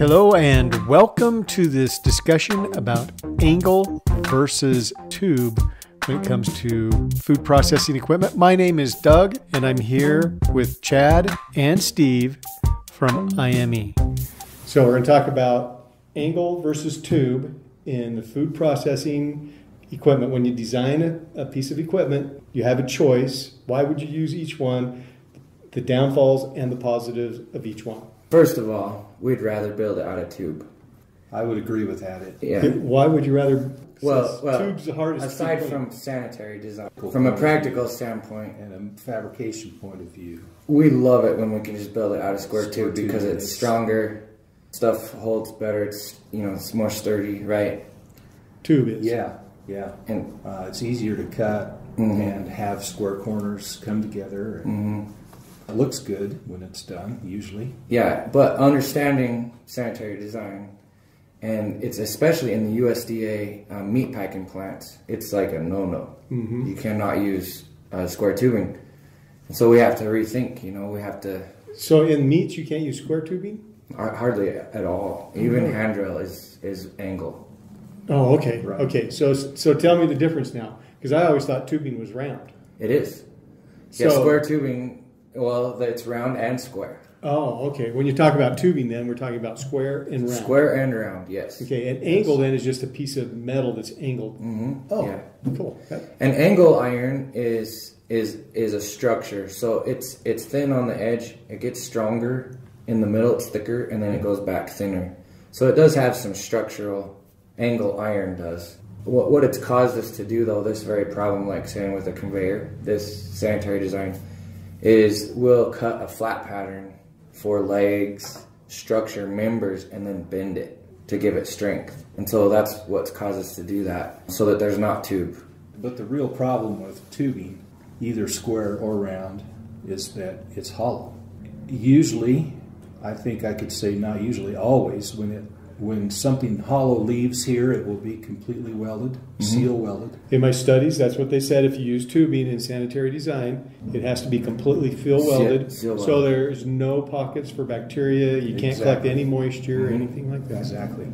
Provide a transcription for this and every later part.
Hello, and welcome to this discussion about angle versus tube when it comes to food processing equipment. My name is Doug, and I'm here with Chad and Steve from IME. So, we're going to talk about angle versus tube in the food processing equipment. When you design a, a piece of equipment, you have a choice. Why would you use each one? The downfalls and the positives of each one. First of all, we'd rather build it out of tube. I would agree with that. Yeah. Why would you rather? Well, well, tube's the hardest. aside from sanitary design, Cool. from a practical standpoint, and a fabrication point of view. we love it when we can just build it out of square Square tube tube because it's stronger, stuff holds better. It's you know it's more sturdy, right? tube is. Yeah, yeah. And Uh, it's easier to cut Mhm. and have square corners come together. And mhm. It looks good when it's done, usually. yeah, but understanding sanitary design, and it's especially in the USDA um, meat packing plants, it's like a no-no. Mhm. You cannot use uh, square tubing, and so we have to rethink. You know, we have to. So in meats, you can't use square tubing. Hardly at all. Even Mhm. handrail is is angle. Oh, okay, Right. okay. So so tell me the difference now, because I always thought tubing was round. It is. Yeah, square tubing. Well, it's round and square. Oh, okay. When you talk about tubing, then we're talking about square and round. Square and round. Yes. Okay, and angle then is just a piece of metal that's angled. hmm Oh, Yeah. cool. An angle iron is is is a structure. So it's it's thin on the edge. It gets stronger in the middle. It's thicker, and then it goes back thinner. So it does have some structural. Angle iron does. What what it's caused us to do though, this very problem, like saying with a conveyor, this sanitary design, is we'll cut a flat pattern for legs, structure, members, and then bend it to give it strength. And so that's what's caused us to do that, so that there's not tube. But the real problem with tubing, either square or round, is that it's hollow. Usually, I think I could say not usually, always, when it when something hollow leaves here, it will be completely welded, seal welded. In my studies, that's what they said. If you use tubing in sanitary design, it has to be completely fill Seal- welded, seal so welded. there's no pockets for bacteria. You can't collect any moisture or Mhm. anything like that. Exactly.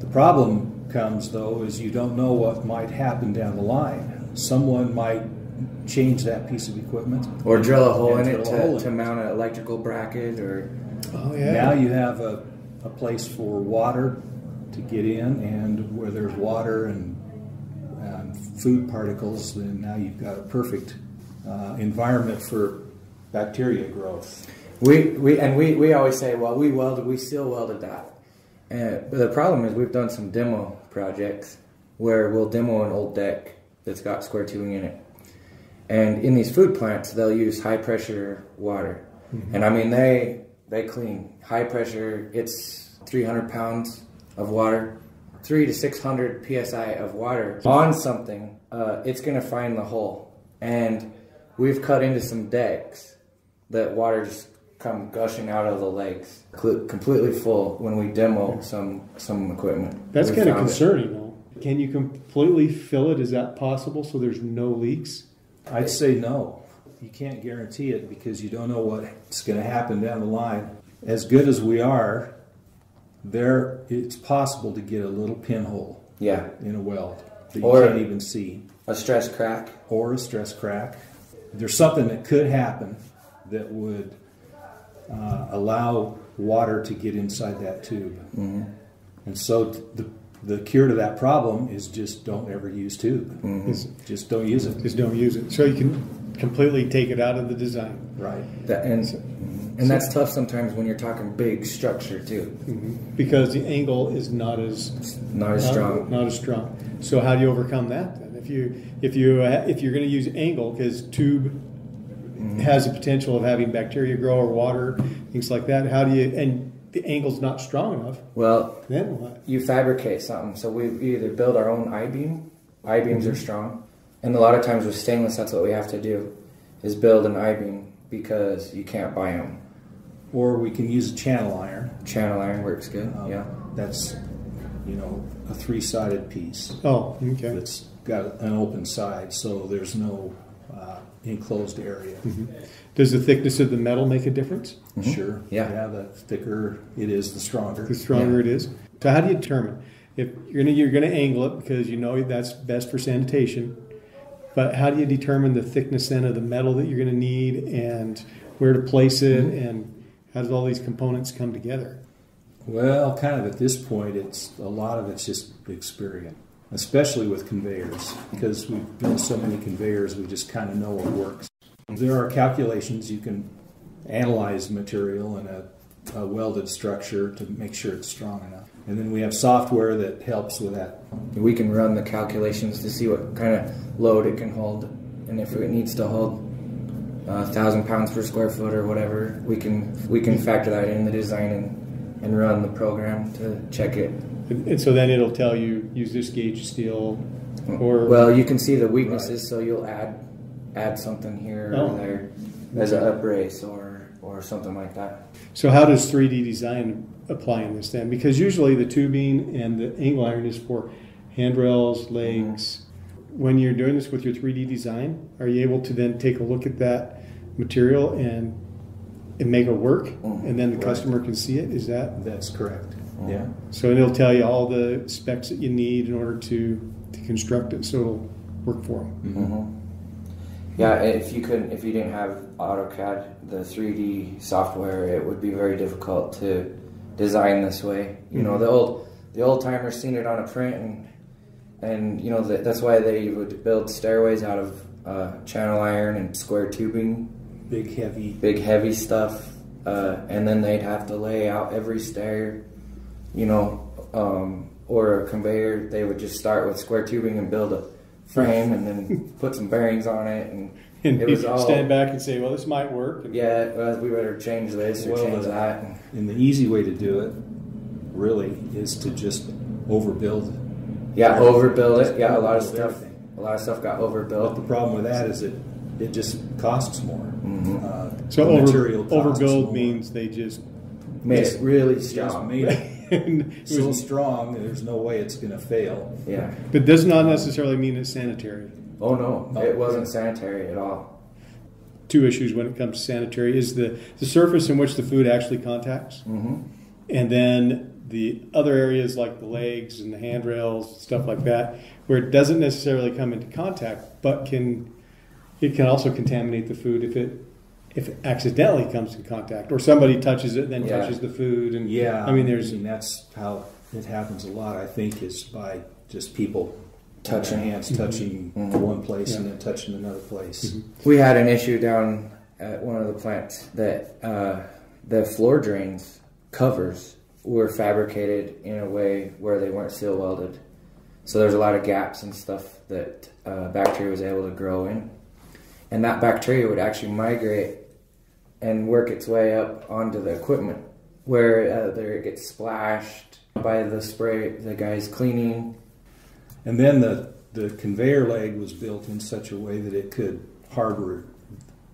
The problem comes though is you don't know what might happen down the line. Someone might change that piece of equipment Or drill a hole and in it drill a hole to, in to mount an electrical bracket, or Oh Now you have a, a place for water to get in, and where there's water and, and food particles, then now you've got a perfect uh, environment for bacteria growth. we we and we we always say, well, we welded, we still welded that. And but the problem is we've done some demo projects where we'll demo an old deck that's got square tubing in it, and in these food plants they'll use high pressure water, and I mean they they clean high pressure. It's 300 pounds of water, three to 600 psi of water on something. Uh, it's gonna find the hole, and we've cut into some decks that water just come gushing out of the legs, cl- completely full when we demo some some equipment. That's kind of concerning, though. Can you completely fill it? Is that possible? So there's no leaks? I'd say no. You can't guarantee it because you don't know what's going to happen down the line. As good as we are, there it's possible to get a little pinhole Yeah, in a weld that you Or- can't even see. a stress crack. or a stress crack. There's something that could happen that would uh, allow water to get inside that tube. Mm-hmm. And so the, the cure to that problem is just don't ever use tube. Mm-hmm. Just don't use it. Just don't use it. So you can completely take it out of the design. Right. That, and and that's tough sometimes when you're talking big structure too. Because the angle is not as Not as not, strong. Not as strong. So how do you overcome that then? If you if you uh, if you're going to use angle because tube Mm-hmm. has the potential of having bacteria grow or water things like that. How do you and the angle's not strong enough? Well, Then what? you fabricate something. So we either build our own I beam. I beams are strong, and a lot of times with stainless, that's what we have to do, is build an I beam because you can't buy them. Or we can use a channel iron. Channel iron works good. Um, yeah. That's, you know, a three-sided piece Oh, okay. that's got an open side, so there's no uh, enclosed area. Does the thickness of the metal make a difference? Sure. Yeah. Yeah, the thicker it is, the stronger. The stronger it is. So how do you determine if you're gonna you're gonna angle it because you know that's best for sanitation, but how do you determine the thickness then of the metal that you're gonna need and where to place it mm-hmm. and how does all these components come together? Well, kind of at this point, it's a lot of it's just experience, especially with conveyors, because we've built so many conveyors, we just kind of know what works. There are calculations you can analyze material in a, a welded structure to make sure it's strong enough, and then we have software that helps with that. We can run the calculations to see what kind of load it can hold, and if it needs to hold uh, a thousand pounds per square foot or whatever, we can we can factor that in the design and, and run the program to check it. And, and so then it'll tell you use this gauge steel or Well, you can see the weaknesses, so you'll add add something here Oh. or there as an uprace or or something like that. So how does 3D design apply in this then? Because usually the tubing and the angle iron is for handrails, legs. Mm-hmm. When you're doing this with your 3D design, are you able to then take a look at that material and and make it work, mm-hmm. and then the Right. customer can see it? Is that That's correct. Mm-hmm. Yeah. so? It'll tell you all the specs that you need in order to to construct it, so it'll work for them. Yeah, if you couldn't, if you didn't have AutoCAD, the 3D software, it would be very difficult to design this way. You know, the old the old timers seen it on a print, and and you know that that's why they would build stairways out of uh, channel iron and square tubing, Big, heavy. big heavy stuff, uh, and then they'd have to lay out every stair. You know, um, or a conveyor. They would just start with square tubing and build a frame, and then put some bearings on it, and And it was all stand back and say, "Well, this might work." And yeah. Well, we better change this or Well, change the- that. And the easy way to do it, really, is to just overbuild it. Yeah, overbuild it. Yeah, a lot of stuff. everything. A lot of stuff got But the problem with that is it it just costs more. Mhm. Uh, So over, material costs overbuild more. means they just Made Yes. it really Just strong. made it so was- strong. There's no way it's going to fail. Yeah. but does not necessarily mean it's sanitary. Oh no, No. it wasn't sanitary at all. Two issues when it comes to sanitary is the, the surface in which the food actually contacts, hmm and then the other areas like the legs and the handrails, stuff like that, where it doesn't necessarily come into contact, but can it can also contaminate the food if it if it accidentally comes in contact, or somebody touches it, then Yeah. touches the food, and Yeah, I mean there's that's how it happens a lot. I think is by just people Touching. their hands touching Mhm. one place and then touching another place. We had an issue down at one of the plants that uh, the floor drains covers were fabricated in a way where they weren't seal welded. So there's a lot of gaps and stuff that uh, bacteria was able to grow in. And that bacteria would actually migrate and work its way up onto the equipment where uh, there it gets splashed by the spray, the guys cleaning. And then the the conveyor leg was built in such a way that it could harbor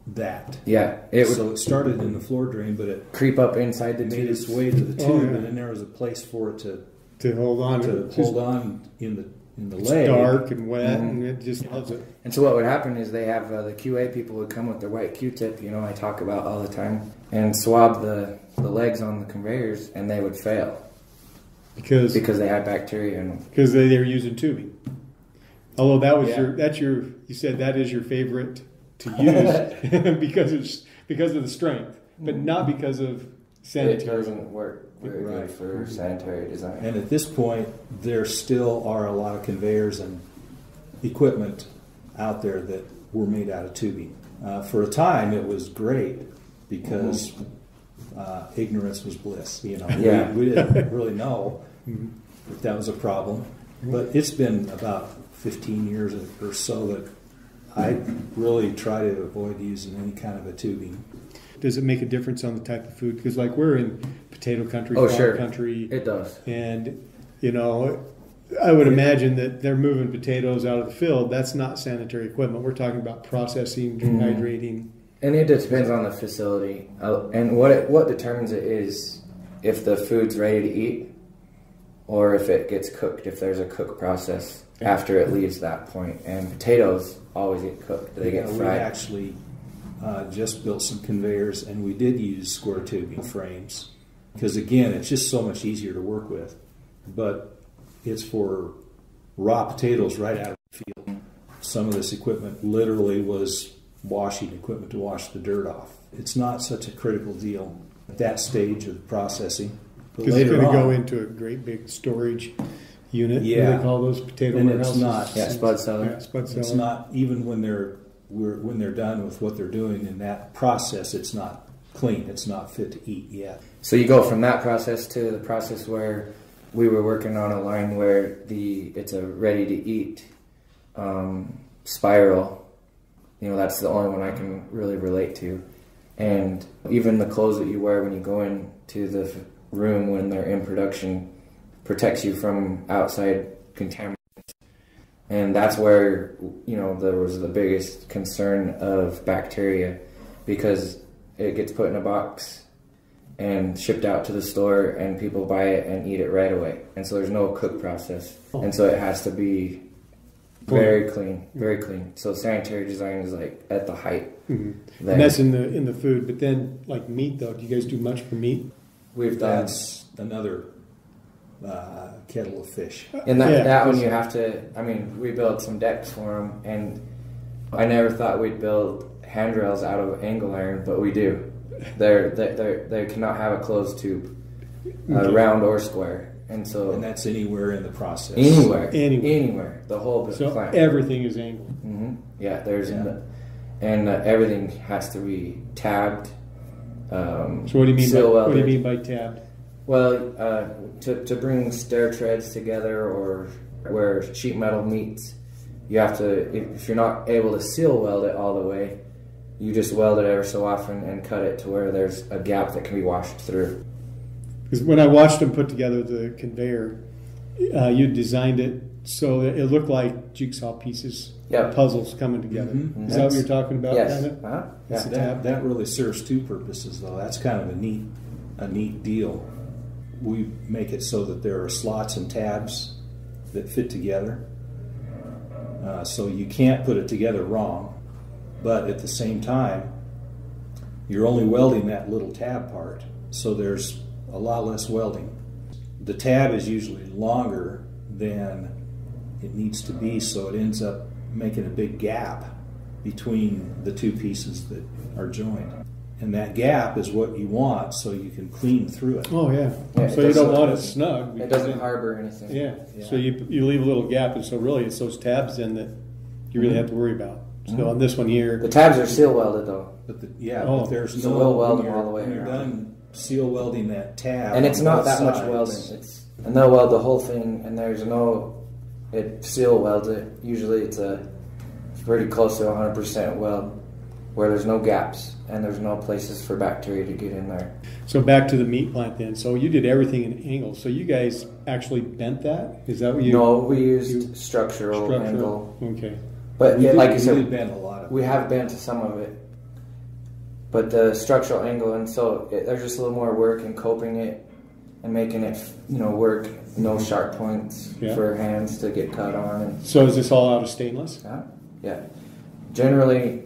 that. Yeah, it would so it started in the floor drain, but it creep up inside the made tube. its way to the tube, Oh, yeah. and then there was a place for it to to hold on to It's hold on in the in the It's leg. dark and wet, Mhm. and it just loves it. And so what would happen is they have uh, the QA people would come with their white Q-tip, you know, I talk about all the time, and swab the, the legs on the conveyors, and they would fail because because they had bacteria in them. because they, they were using tubing. Although that was Yeah. your that's your you said that is your favorite to use because it's because of the strength, but not because of It sanitary. doesn't work very Right. good for sanitary design. And at this point, there still are a lot of conveyors and equipment out there that were made out of tubing. Uh, for a time, it was great because uh, ignorance was bliss. You know, We- Yeah. we, didn't really know if that was a problem. But it's been about 15 years or so that I really try to avoid using any kind of a tubing. Does it make a difference on the type of food? Because like we're in potato country, Oh, sure. country, It does. and you know. I would imagine that they're moving potatoes out of the field. That's not sanitary equipment. We're talking about processing, Mhm. dehydrating. And it depends on the facility. Uh, and what it, what determines it is if the food's ready to eat or if it gets cooked, if there's a cook process after it leaves that point. And potatoes always get cooked; they Yeah, get we fried. actually uh, just built some conveyors, and we did use square tubing frames because again, it's just so much easier to work with. But it's for raw potatoes right out of the field. Some of this equipment literally was washing equipment to wash the dirt off. It's not such a critical deal at that stage of processing. But Because it's going to go into a great big storage unit. What do Yeah. they call those potato And it's not- Yeah, spud cellar. Yeah, spud cellar. It's not even when they're we're, when they're done with what they're doing in that process. It's not clean. It's not fit to eat yet. So you go from that process to the process where we were working on a line where the it's a ready to eat um, spiral. You know, that's the only one I can really relate to. And even the clothes that you wear when you go into the room when they're in production protects you from outside contaminants. And that's where, you know, there was the biggest concern of bacteria because it gets put in a box and shipped out to the store and people buy it and eat it right away. And so there's no cook process. And so it has to be very clean, very clean. So sanitary design is like at the height. Mhm. Then And that's in the in the food, but then like meat though, do you guys do much for meat? we've done That's another uh, kettle of fish. and that Yeah. that one you have to. I mean, we built some decks for them, and I never thought we'd build handrails out of angle iron, but we do. They're they they're, they cannot have a closed tube, uh, Okay. round or square, and so And that's anywhere in the process. anywhere, Anywhere. anywhere, the whole So plant. everything is angled. hmm Yeah, there's Yeah. n- and uh, everything has to be tabbed. Um, So what do you mean by what do you mean by tabbed? Well, uh, to to bring stair treads together or where sheet metal meets, you have to. If, if you're not able to seal weld it all the way, you just weld it ever so often and cut it to where there's a gap that can be washed through. Because when I watched them put together the conveyor, uh, you designed it so that it looked like jigsaw pieces, Yep. puzzles coming together. Mhm. Is that what you're talking about? yes. Kinda? Uh-huh. Yeah. That, that really serves two purposes, though. That's kind of a neat, a neat deal. We make it so that there are slots and tabs that fit together, uh, so you can't put it together wrong. But at the same time, you're only welding that little tab part, so there's a lot less welding. The tab is usually longer than it needs to be, so it ends up making a big gap between the two pieces that are joined. And that gap is what you want so you can clean through it. Oh yeah. Yeah, so you don't want it snug. It doesn't harbor anything. Yeah. Yeah. So you you leave a little gap, and so really it's those tabs in that you really have to worry about. So mm-hmm. on this one here. The tabs are seal welded though, But the, yeah, Oh. but there's So no we'll weld them all the way when you're done seal welding that tab, and it's not both that much sides. welding. It's and they'll weld the whole thing, and there's no it seal welds it. Usually, it's a it's pretty close to 100 percent weld, where there's no gaps and there's no places for bacteria to get in there. so back to the meat plant then. So you did everything in angle. So you guys actually bent that? Is that what you? no, we used you- structural, angle, Okay. but yeah, did- like you said, bend a lot of we have bent to some of it, but the structural angle, and so it, there's just a little more work in coping it and making it, you know, work. No mm-hmm. sharp points Yeah. for hands to get cut on, and So is this all out of stainless? yeah, yeah. Generally,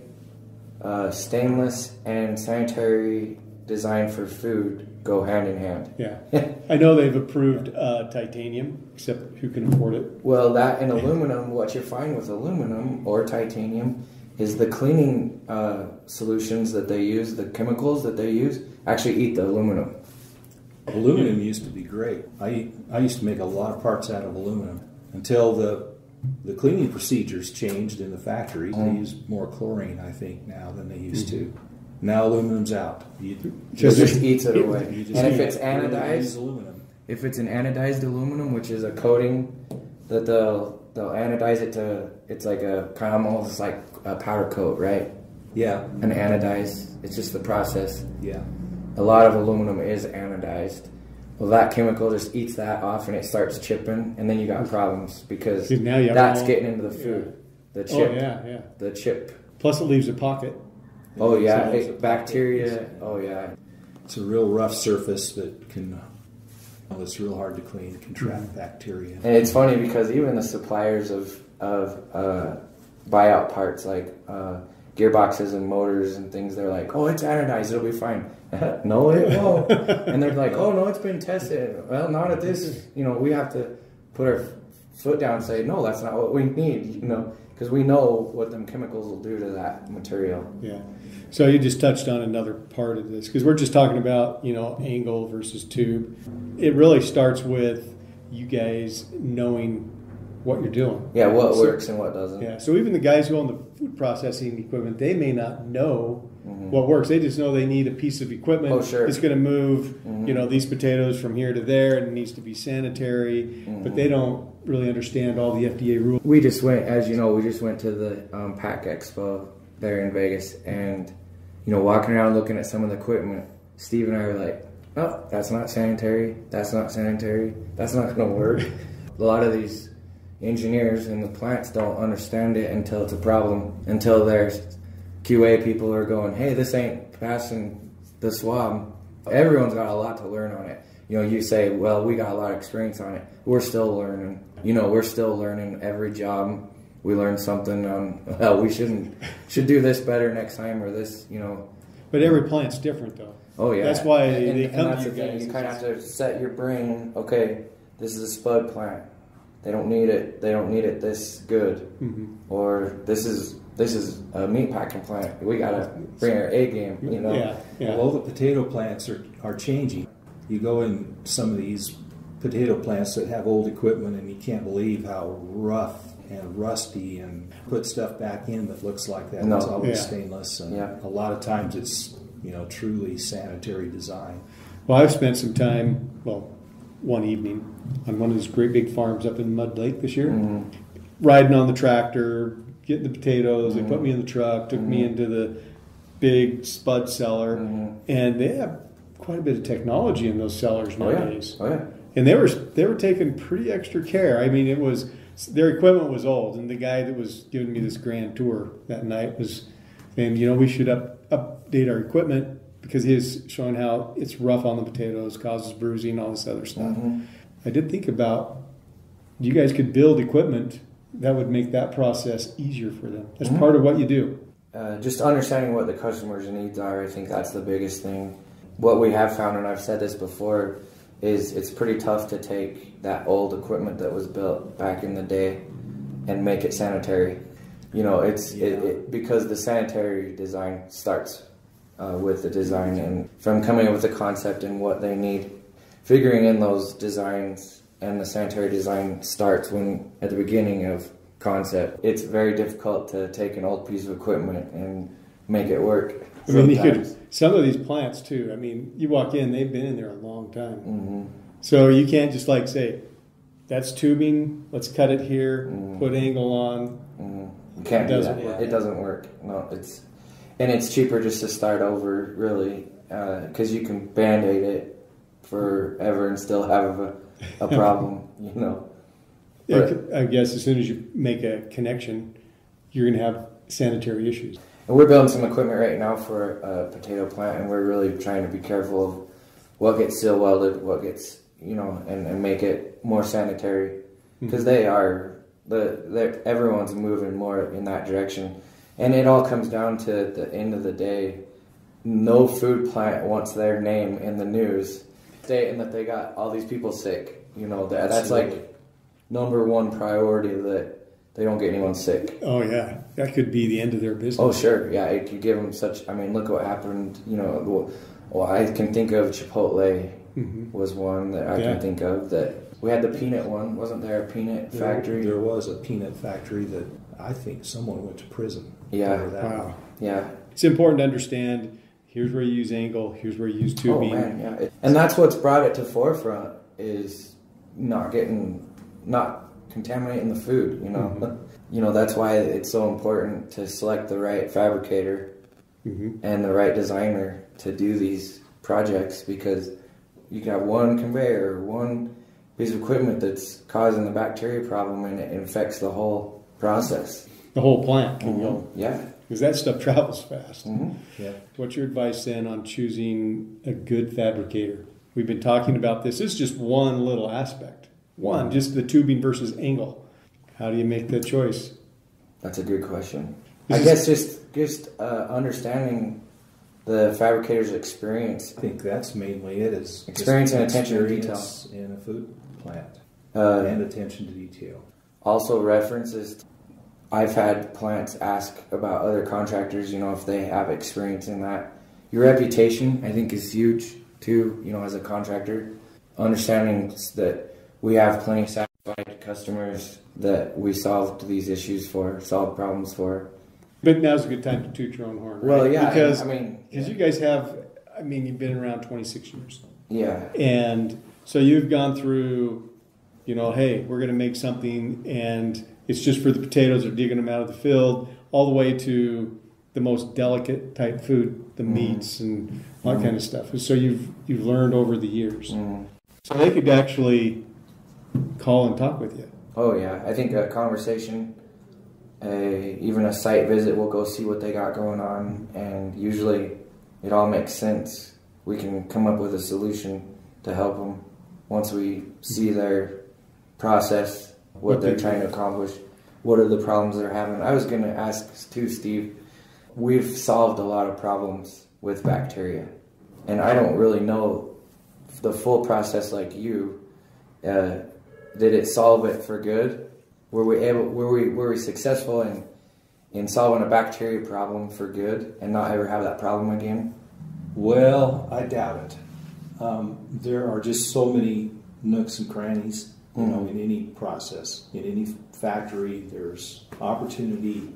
uh, stainless and sanitary design for food go hand in hand. Yeah. I know they've approved uh, titanium, except who can afford it? Well, that and aluminum, what you find with aluminum or titanium is the cleaning uh, solutions that they use, the chemicals that they use, actually eat the aluminum. Aluminum used to be great. I I used to make a lot of parts out of aluminum until the the cleaning procedures changed in the factories. They Mm. use more chlorine, I think, now than they used to. Now aluminum's out. You, Just- just eats it away. just And if it's anodized, aluminum. if it's an anodized aluminum, which is a coating that they'll they'll anodize it to, it's like a kind of almost like a powder coat, right? Yeah, An anodized. It's just the process. yeah. a lot of aluminum is anodized. Well, that chemical just eats that off and it starts chipping, and then you got problems because Because now you have that's all- getting into the food. The Oh chip, yeah, yeah. the chip. Plus it leaves a pocket. Oh yeah, So it's it- bacteria. Oh yeah, It's a real rough surface that can Well, it's real hard to clean, it can trap bacteria. And it's funny because even the suppliers of of uh, buyout parts like uh, gearboxes and motors and things, they're like, "Oh, it's anodized; it'll be fine." no, it won't. and they're like, "Oh no, it's been tested." Well, not at this. You know, we have to put our foot down and say, "No, that's not what we need." You know, because we know what them chemicals will do to that material. Yeah. So you just touched on another part of this because we're just talking about you know angle versus tube. It really starts with you guys knowing what you're doing. Yeah, what So- works and what doesn't. Yeah. So even the guys who own the food processing equipment, they may not know Mhm. what works. They just know they need a piece of equipment. Oh, sure. It's going to move, Mhm. you know, these potatoes from here to there, and it needs to be sanitary. But Mhm. they don't really understand all the FDA rules. We just went, as you know, we just went to the um, Pack Expo there in Vegas, and you know, walking around looking at some of the equipment, Steve and I were like, "Oh, that's not sanitary. That's not sanitary. That's not going to work." a lot of these engineers and the plants don't understand it until it's a problem. Until there's QA people are going, "Hey, this ain't passing the swab." Everyone's got a lot to learn on it. You know, you say, "Well, we got a lot of experience on it." We're still learning. You know, we're still learning every job. We learn something on. Well, we shouldn't should do this better next time, or this. You know. But every plant's different, though. Oh yeah. That's why and, they and come that's to the you thing. guys. You kind of have to set your brain. Okay, this is a spud plant. They don't need it. They don't need it this good. Mhm. Or this is this is a meat packing plant. We gotta bring our A game. You know. Yeah, yeah. Well, the potato plants are, are changing. You go in some of these potato plants that have old equipment and you can't believe how rough and rusty and put stuff back in that looks like that. No. It's always Yeah. stainless and Yeah. a lot of times it's, you know, truly sanitary design. Well, I've spent some time, well, one evening on one of these great big farms up in Mud Lake this year, Mhm. riding on the tractor, getting the potatoes. They Mhm. put me in the truck, took me Mhm. into the big spud cellar, Mhm. and they have quite a bit of technology in those cellars Oh yeah. nowadays. Oh yeah. And they were they were taking pretty extra care. I mean, it was their equipment was old, and the guy that was giving me this grand tour that night was saying, you know, we should up, update our equipment because he is showing how it's rough on the potatoes, causes bruising, all this other stuff. Mhm. I did think about you guys could build equipment that would make that process easier for them. That's Mhm. part of what you do. Uh, just understanding what the customer's needs are, I think that's the biggest thing. What we have found, and I've said this before, is it's pretty tough to take that old equipment that was built back in the day and make it sanitary. You know, it's it, it, because the sanitary design starts uh, with the design and from coming up with the concept and what they need, figuring in those designs and the sanitary design starts when at the beginning of concept. It's very difficult to take an old piece of equipment and make it work. I mean, you could some of these plants too. I mean, you walk in, they've been in there a long time. Mhm. So you can't just like say, that's tubing, let's cut it here, Mm. put angle on. Mhm. You can't It do doesn't that. work. It doesn't work. No, it's and it's cheaper just to start over, really, uh, because you can band aid it forever and still have a, a problem. You know. Yeah, I guess as soon as you make a connection, you're going to have sanitary issues. And we're building some equipment right now for a potato plant, and we're really trying to be careful of what gets seal welded, what gets you know, and, and make it more sanitary hmm. because they are the everyone's moving more in that direction, and it all comes down to at the end of the day, no food plant wants their name in the news, stating that they got all these people sick. You know that that's like number one priority that they don't get anyone sick. Oh yeah, that could be the end of their business. Oh, sure. Yeah, it could give them such. I mean, look what happened. You know, well, well I can think of Chipotle Mhm. was one that I Yeah. can think of. That we had the peanut one. Wasn't there a peanut There- factory? There was a peanut factory that I think someone went to prison. Yeah. over that. Wow. Yeah. It's important to understand. Here's where you use angle. Here's where you use tubing. Oh tubing. man, yeah. And that's what's brought it to forefront is not getting, not contaminating the food. You know. Mhm. You know that's why it's so important to select the right fabricator hmm and the right designer to do these projects because you can have one conveyor, one piece of equipment that's causing the bacteria problem and it infects the whole process. The whole plant can go Yeah. because that stuff travels fast. hmm Yeah. What's your advice then on choosing a good fabricator We've been talking about this. This is just one little aspect. One, just the tubing versus angle. How do you make that choice? That's a good question. This I guess just just uh, understanding the fabricator's experience. I think that's mainly it. Is just Experience and attention to detail in a food plant Uh, and attention to detail. Also references. I've had plants ask about other contractors. You know if they have experience in that. Your reputation, I think, is huge too. You know, as a contractor, understanding that we have plenty of satisfied customers that we solved these issues for, solved problems for. But now's a good time to toot your own horn. Right? Well, yeah, because I mean, because you guys have. I mean, you've been around 26 years. yeah, And so you've gone through, you know, hey, we're going to make something and it's just for the potatoes or digging them out of the field, all the way to the most delicate type food, the meats and all that kind of stuff. So you've you've learned over the years. Mm. So they could actually call and talk with you. Oh yeah, I think a conversation, a even a site visit, we'll go see what they got going on, and usually it all makes sense. We can come up with a solution to help them once we see their process, what, What they're they- trying to accomplish, what are the problems they're having. I was going to ask too, Steve. We've solved a lot of problems with bacteria, and I don't really know the full process like you. Uh, did it solve it for good? Were we able? Were we were we successful in in solving a bacteria problem for good and not ever have that problem again? Well, I doubt it. Um, there are just so many nooks and crannies, you know, hmm. in any process, in any factory. There's opportunity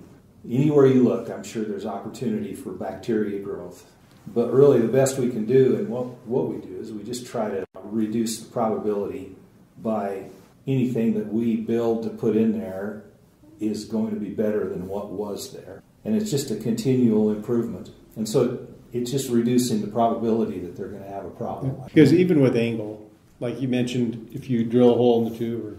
anywhere you look. I'm sure there's opportunity for bacteria growth. But really, the best we can do, and what what we do, is we just try to reduce the probability by anything that we build to put in there is going to be better than what was there. And it's just a continual improvement. And so it's just reducing the probability that they're going to have a problem. Because even with angle, like you mentioned, if you drill a hole in the tube, or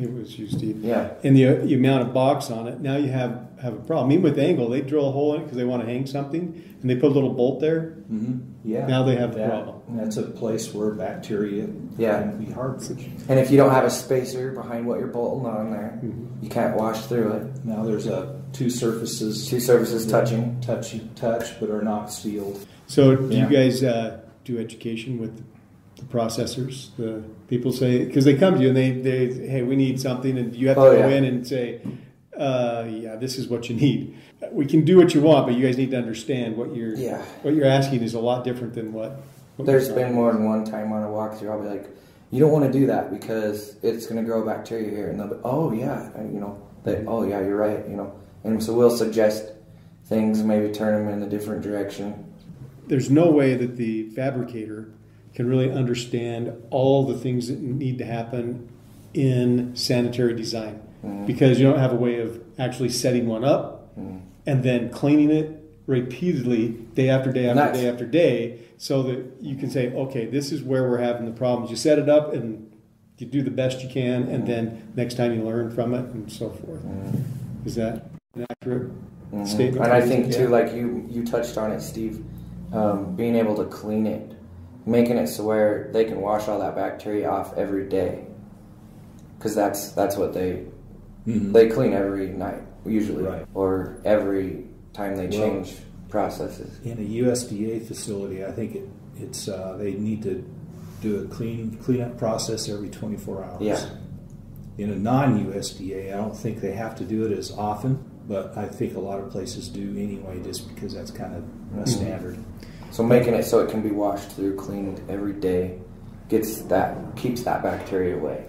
it was you, Steve, Yeah. and the, the amount of box on it, now you have have a problem. Even with angle, they drill a hole in it because they want to hang something, and they put a little bolt there. Mm-hmm. Yeah. Now they have the That- problem. That's a place where bacteria Yeah. can be harbored. And if you don't have a spacer behind what you're bolting on there, Mm-hmm. you can't wash through it. Now there's a two surfaces Two surfaces touching. touch touch but are not sealed. So, do Yeah. you guys uh, do education with the processors? The people say because they come to you and they, they hey, we need something, and you have to Oh, go yeah. in and say, uh, yeah, this is what you need. We can do what you want, but you guys need to understand what you're Yeah. what you're asking is a lot different than what. what There's been more than one time on a walkthrough I'll be like, you don't want to do that because it's going to grow bacteria here. And they'll be, oh yeah, and, you know, they, oh yeah, you're right, you know. And so we'll suggest things, maybe turn them in a different direction. there's no way that the fabricator can really understand all the things that need to happen in sanitary design. Mm-hmm. Because you don't have a way of actually setting one up mm-hmm. and then cleaning it repeatedly day after day after Nice. day after day so that you can say okay this is where we're having the problems. You set it up and you do the best you can and then mm-hmm. next time you learn from it and so forth. Is that an accurate statement? And I think too, like you you touched on it, Steve, um, being able to clean it, making it so where they can wash all that bacteria off every day, because that's that's what they Mhm. they clean every night usually, Right. or every time they Well- change processes. In a USDA facility, I think it, it's uh, they need to do a clean cleanup process every 24 hours. Yeah. In a non-USDA, I don't think they have to do it as often, but I think a lot of places do anyway, just because that's kind of a standard. So making it so it can be washed through, cleaned every day, gets that keeps that bacteria away.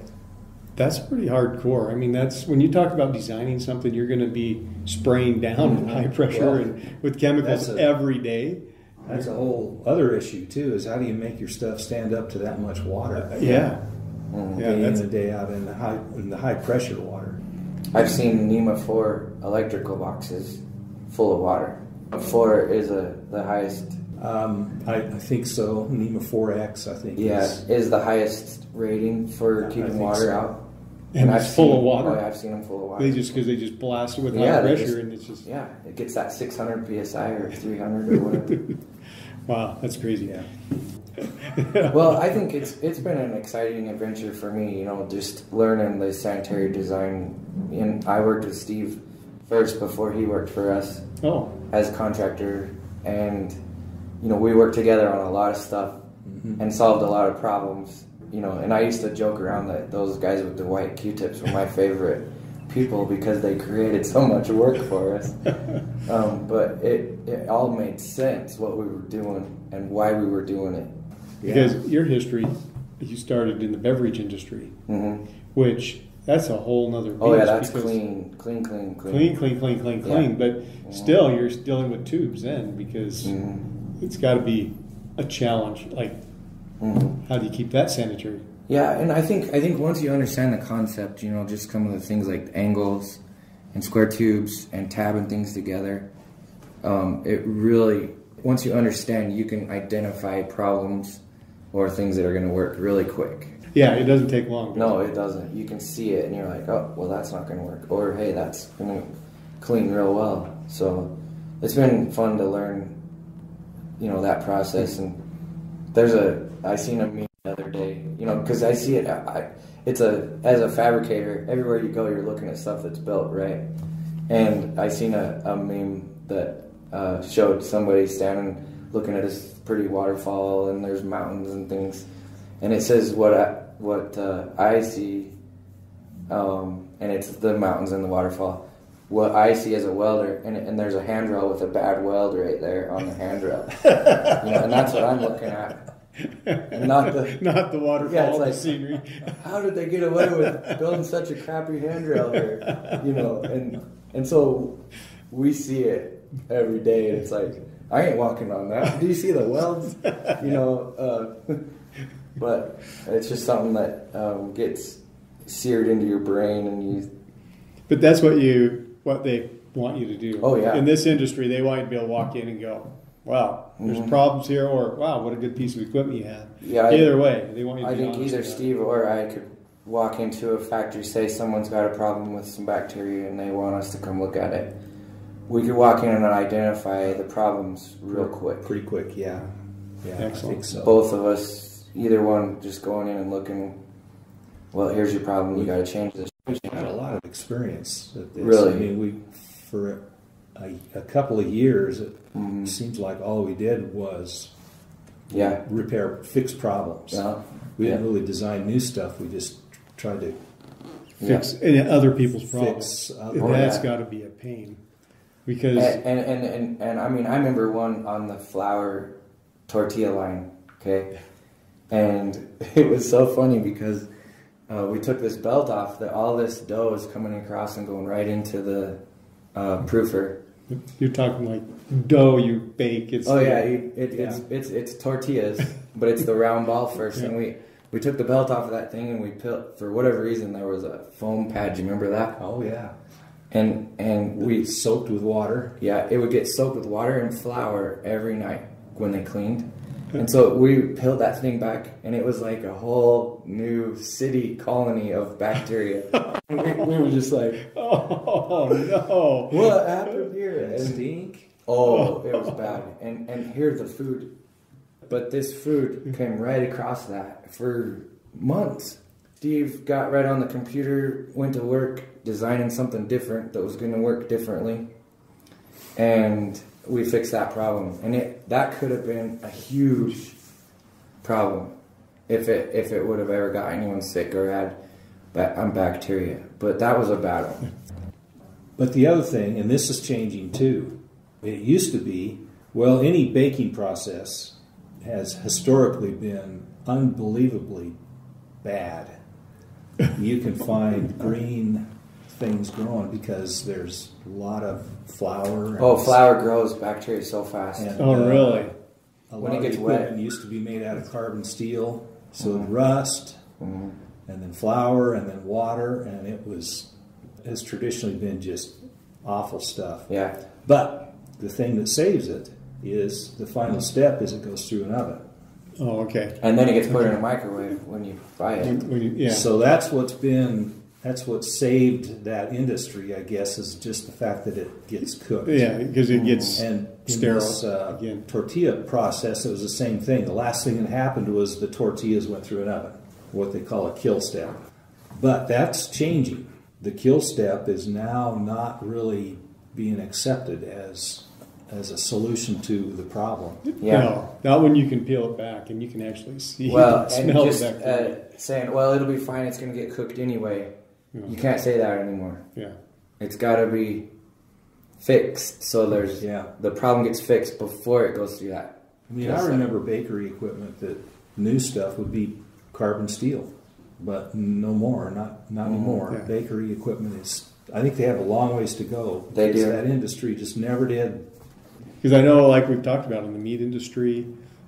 That's pretty hardcore. I mean, that's when you talk about designing something, you're going to be spraying down with high pressure Well, and with chemicals a- every day. That's a whole other issue too. Is how do you make your stuff stand up to that much water? Yeah, Mm-hmm. yeah. day in That's, and day out in the high in the high pressure water. I've seen NEMA four electrical boxes full of water. Four is a the highest Um, I, I think so. NEMA 4X, I think. Yeah, Is, is the highest rating for I keeping water so. out. and I've it's full seen- of water. Oh, I've seen them full of water. They just because they just blast it with Yeah, high pressure, just- and it's just yeah, it gets that 600 psi or 300 or whatever. Wow, that's crazy. Yeah. well, I think it's it's been an exciting adventure for me. You know, just learning the sanitary design. And I worked with Steve first before he worked for us Oh, as contractor, and you know we worked together on a lot of stuff and solved a lot of problems. You know, and I used to joke around that those guys with the white Q-tips were my favorite people because they created so much work for us. Um, but it it all made sense what we were doing and why we were doing it. because your history, you started in the beverage industry, hmm which that's a whole nother. Oh yeah, that's because- clean, clean, clean, clean. Clean, clean, clean, clean, Yeah. clean. But still, you're dealing with tubes then because Mhm. It's got to be a challenge. Like, Mhm. how do you keep that sanitary? Yeah, and I think I think once you understand the concept, you know, just some of the things like angles and square tubes and tabbing things together, um, it really once you understand, you can identify problems or things that are going to work really quick. Yeah, it doesn't take long. No, it doesn't. You can see it, and you're like, oh, well, that's not going to work, or hey, that's going to clean real well. So it's been fun to learn, you know, that process. And there's a I seen a meme the other day, you know, because I see it. I, it's a as a fabricator, everywhere you go, you're looking at stuff that's built, right? And I seen a, a meme that uh, showed somebody standing looking at this pretty waterfall, and there's mountains and things, and it says what I what uh, I see, um, and it's the mountains and the waterfall. What I see as a welder, and, and there's a handrail with a bad weld right there on the handrail, you know, and that's what I'm looking at, and not the Not the waterfall, Yeah, it's the like- scenery. how did they get away with building such a crappy handrail here? You know, and and so we see it every day, and it's like I ain't walking on that. Do you see the welds? You know, uh, but it's just something that um, gets seared into your brain, and you. But that's what you what they want you to do. Oh, yeah. In this industry, they want you to be able to walk in and go, "Wow, there's Mhm. problems here," or "Wow, what a good piece of equipment you have." Yeah, I- Either way, they want you. To I be think either. Steve or I could walk into a factory, say someone's got a problem with some bacteria, and they want us to come look at it. We could walk in and identify the problems real quick. Pretty quick, yeah. Yeah, I Excellent. think so. both of us, either one, just going in and looking. Well, here's your problem. You got to change this. We've had a lot of experience at this. Really? I mean, we for a, a couple of years, it Mhm. seems like all we did was Yeah, repair, fix problems. yeah, We didn't Yeah. really design new stuff. We just tried to fix and other people's problems. fix. And Oh, that's yeah. got to be a pain because and, and and and and I mean, I remember one on the flour tortilla line. Okay, and it was so funny because uh, we took this belt off that all this dough is coming across and going right into the uh, proofer. you're talking like dough you bake. It's Oh yeah, you- it, it's Yeah. it's it's tortillas, but it's the round ball first, and we we took the belt off of that thing, and we put for whatever reason there was a foam pad. Do you remember that? oh yeah, And and we we soaked with water. yeah, it would get soaked with water and flour every night when they cleaned. And so we peeled that thing back, and it was like a whole new city colony of bacteria. we, we were just like, Oh no! "What happened here?" And Stink. Oh, it was bad. And and here's the food. But this food came right across that for months. Steve got right on the computer, went to work designing something different that was going to work differently. And we fixed that problem. And it that could have been a huge problem if it if it would have ever got anyone sick or had ba- um, bacteria. But that was a battle. But the other thing, and this is changing too, it used to be, well, any baking process has historically been unbelievably bad. You can find green things growing because there's a lot of flour. and- Oh, flour grows bacteria so fast. and, Oh uh, really? A When lot it of gets wet. equipment used to be made out of carbon steel, so Mhm. it'd rust, Mhm. and then flour, and then water, and it was has traditionally been just awful stuff. Yeah. But the thing that saves it is the final step is it goes through an oven. Oh okay. And then it gets put in a microwave when you buy it. When, when you, yeah. So that's what's been that's what saved that industry, I guess, is just the fact that it gets cooked. Yeah, because it gets And in sterile this uh, again. tortilla process, it was the same thing. The last thing that happened was the tortillas went through an oven, what they call a kill step. But that's changing. The kill step is now not really being accepted as as a solution to the problem. Yeah. No, not when you can peel it back and you can actually see Well, and and smell just the bacteria. uh, saying, well, it'll be fine. It's going to get cooked anyway. Yeah. You can't say that anymore. yeah. It's got to be fixed. So there's Yeah. the problem gets fixed before it goes through that. I mean, I sir. remember bakery equipment that new stuff would be carbon steel, but no more, not not Mhm. anymore. Yeah. Bakery equipment is. I think they have a long ways to go. They do. That industry just never did. Because I know, like we've talked about in the meat industry,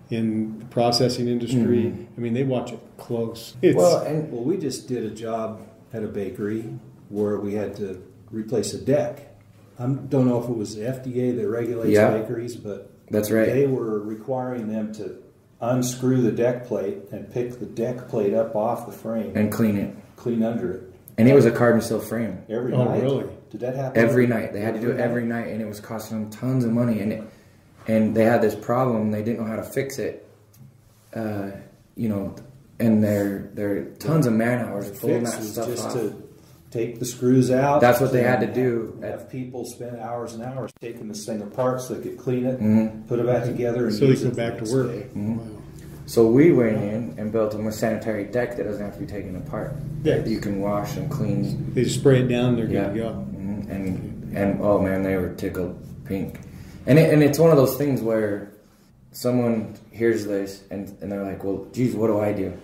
in the processing industry, I mean, they watch it close. It's, well, and Well, we just did a job at a bakery where we had to replace a deck. I don't know if it was the FDA that regulates Yeah. bakeries, but that's right. they were requiring them to unscrew the deck plate and pick the deck plate up off the frame and clean it. clean under it And it was a carbon steel frame. every Oh, night. really? Did that happen Every night they had to do it every night, and it was costing them tons of money. And it, and they had this problem; they didn't know how to fix it. Uh, you know, and there there are tons of man hours The pulling fix that stuff just off. to take the screws out. That's what they had to do. Have people spend hours and hours taking this thing apart so they could clean it, Mhm. put it back together, and so they use go back to work. day. Mhm. Wow. So we went in and built them a sanitary deck that doesn't have to be taken apart. Yeah. You can wash and clean. They just spray it down, they're Yeah. good to go. Mhm. And and oh man, they were tickled pink. And it, and it's one of those things where someone hears this and, and they're like, well, geez, what do I do?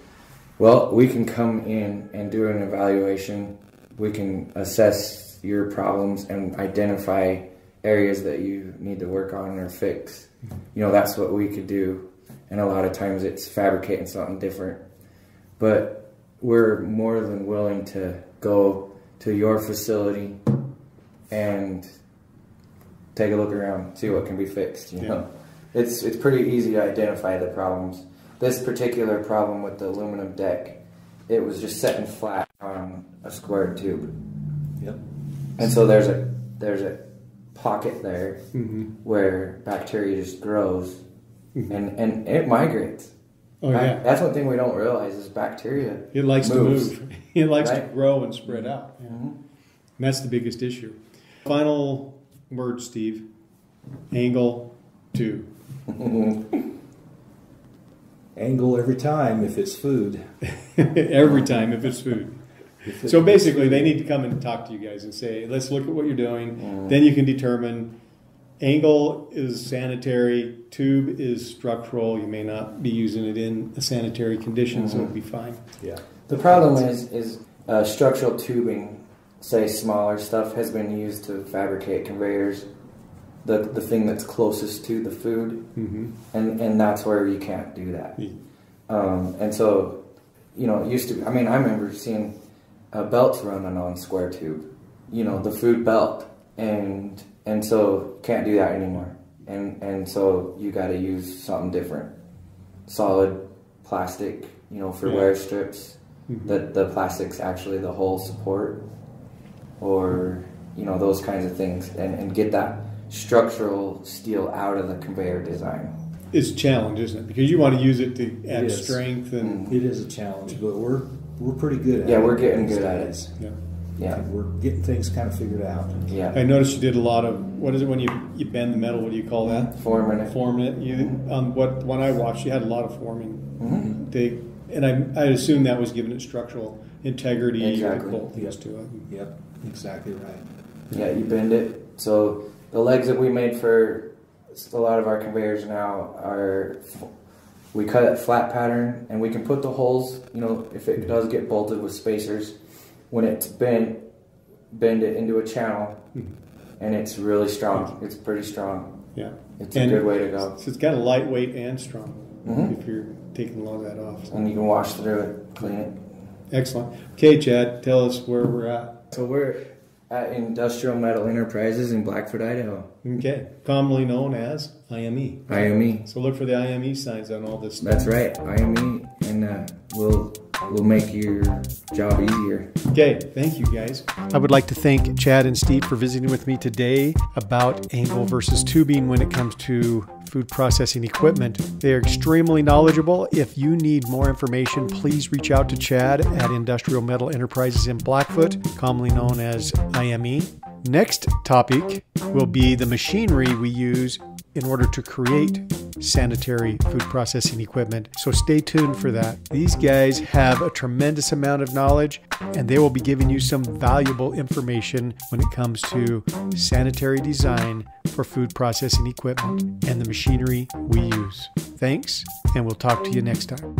Well, we can come in and do an evaluation. We can assess your problems and identify areas that you need to work on or fix. Mm-hmm. You know, that's what we could do. And a lot of times it's fabricating something different. But we're more than willing to go to your facility and take a look around, see what can be fixed. You Yeah. know, it's it's pretty easy to identify the problems. This particular problem with the aluminum deck, it was just setting flat on a square tube, Yep. and so there's a there's a pocket there hmm where bacteria just grows, Mhm. and and it migrates. Oh, Bac- yeah. that's one thing we don't realize is bacteria. It likes moves. to move. It likes to grow and spread out. Yeah. Mhm. And that's the biggest issue. Final word, Steve. Angle two. Angle every time if it's food. Every time if it's food. If it- So basically, they need to come and talk to you guys and say, let's look at what you're doing. Mm. Then you can determine angle is sanitary, tube is structural. You may not be using it in a sanitary condition, so it'll be fine. yeah. The problem is, is uh, structural tubing, say smaller stuff, has been used to fabricate conveyors. The the thing that's closest to the food, hmm and and that's where you can't do that. Um, and so, you know, it used to. I mean, I remember seeing uh, belts running on square tube. You know, the food belt, and and so can't do that anymore. And and so you got to use something different, solid plastic. You know, for Yeah. wear strips. Mhm. The the plastic's actually the whole support, or you know those kinds of things, and and get that structural steel out of the conveyor design. It's a challenge, isn't it? Because you want to use it to add is. strength and It is a challenge, but we're we're pretty good at Yeah, it. Yeah, we're getting good at it. days. yeah. Yeah, We're getting things kind of figured out. yeah. I noticed you did a lot of what is it when you you bend the metal? What do you call that? Forming it. Forming it. You on what when I watched, you had a lot of forming. Mhm. They and I I assume that was giving it structural integrity Exactly. and boltings to it. Yep, exactly right. Yeah, you bend it. So the legs that we made for a lot of our conveyors now are we cut it flat pattern and we can put the holes. You know, if it does get bolted with spacers, when it's bent, bend it into a channel, Mhm. and it's really strong. It's pretty strong. Yeah. It's a good way to go. So it's got a lightweight and strong. Mhm. If you're taking a lot of that off. So. And you can wash through it, clean it. Excellent. Okay, Chad, tell us where we're at. So we're at Industrial Metal Enterprises in Blackfoot, Idaho. Okay, commonly known as IME. IME. So look for the IME signs on all this. Stuff. That's right, IME, and uh, we'll we'll make your job easier. Okay, thank you guys. I would like to thank Chad and Steve for visiting with me today about angle versus tubing when it comes to food processing equipment. They are extremely knowledgeable. If you need more information, please reach out to Chad at Industrial Metal Enterprises in Blackfoot, commonly known as IME. Next topic will be the machinery we use in order to create sanitary food processing equipment. So stay tuned for that. These guys have a tremendous amount of knowledge and they will be giving you some valuable information when it comes to sanitary design for food processing equipment and the machinery we use. Thanks, and we'll talk to you next time.